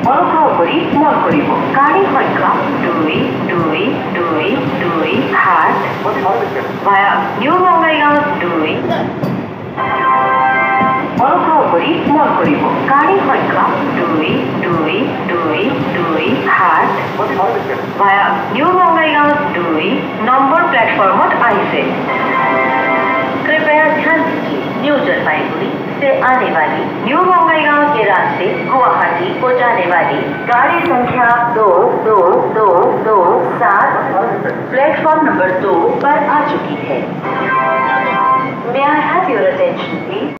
Mongkori, Mongkori, Kali Hoika, Dui, Dui, Dui, Dui, Hat, via New Mongolia's Dui. Mongkori, Mongkori, Kali Hoika, Dui, Dui, Dui, Dui, Hat, via New Mongolia's Dui, number platform और आई से कृपया ध्यान दीजिए न्यू जलपाईगुड़ी से आने वाली न्यू बंगाईगांव के रास्ते गुवाहाटी को जाने वाली गाड़ी संख्या दो दो दो दो सात प्लेटफॉर्म नंबर दो पर आ चुकी है May I have your attention, please?